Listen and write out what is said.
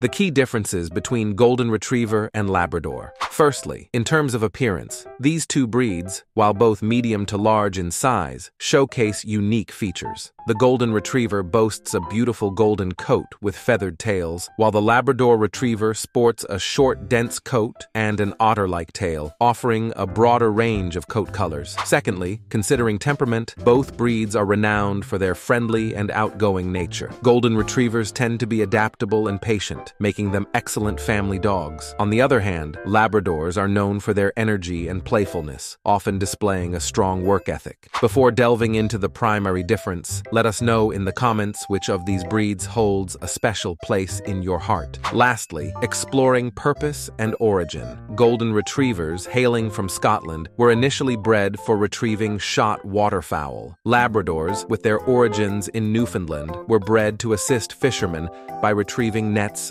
The key differences between Golden Retriever and Labrador. Firstly, in terms of appearance, these two breeds, while both medium to large in size, showcase unique features. The Golden Retriever boasts a beautiful golden coat with feathered tails, while the Labrador Retriever sports a short, dense coat and an otter-like tail, offering a broader range of coat colors. Secondly, considering temperament, both breeds are renowned for their friendly and outgoing nature. Golden Retrievers tend to be adaptable and patient, making them excellent family dogs. On the other hand, Labradors are known for their energy and playfulness, often displaying a strong work ethic. Before delving into the primary difference, let us know in the comments which of these breeds holds a special place in your heart. Lastly, exploring purpose and origin. Golden Retrievers, hailing from Scotland, were initially bred for retrieving shot waterfowl. Labradors, with their origins in Newfoundland, were bred to assist fishermen by retrieving nets